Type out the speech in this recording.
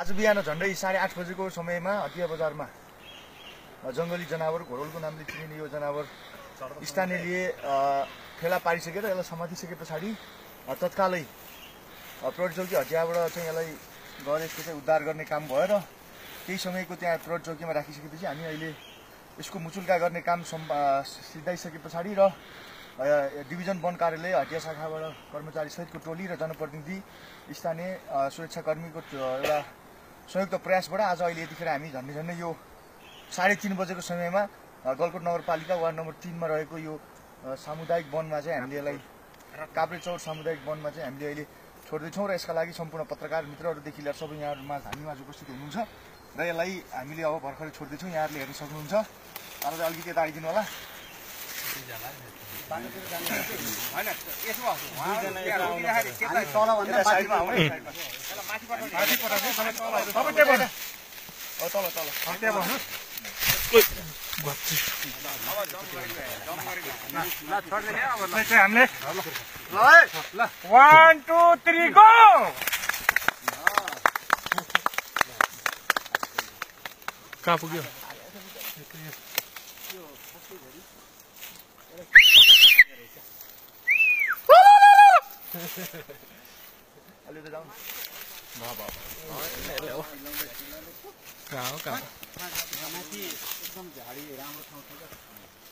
आज बिहान झन्डै साढे आठ बजेको समयमा हटिया बजारमा जङ्गली जनावर घोरलको नामले चिनिने यो जनावर स्थानीयले फेला पारिसकेर यसलाई समातिसके पछाडि तत्कालै प्रहरी हटियाबाट चाहिँ यसलाई गएर यसको चाहिँ उद्धार गर्ने काम भयो र केही समयको त्यहाँ प्रहरी चौकीमा राखिसकेपछि हामी अहिले यसको मुचुल्का गर्ने काम सिद्धाइसके पछाडि र डिभिजन वन कार्यालय हटिया शाखाबाट कर्मचारी सहितको टोली र जनप्रतिनिधि स्थानीय सुरक्षाकर्मीको एउटा संयुक्त प्रयासबाट आज अहिले यतिखेर हामी झन्डै झन्डै यो साढे तिन बजेको समयमा गलकोट नगरपालिका वार्ड नम्बर तिनमा रहेको यो सामुदायिक वनमा चाहिँ हामीले यसलाई काभ्रेचौर सामुदायिक वनमा चाहिँ हामीले अहिले छोड्दैछौँ र यसका लागि सम्पूर्ण पत्रकार मित्रहरूदेखि लिएर सबै यहाँहरूमा हामीमा उपस्थित हुनुहुन्छ र यसलाई हामीले अब भर्खरै छोड्दैछौँ। यहाँहरूले हेर्न सक्नुहुन्छ। अब चाहिँ अलिकति यता आइदिनु होला। हामीले वान टू थ्री गो कहाँ पुग्यो Hallo zusammen. राम्रो ठाउँ छ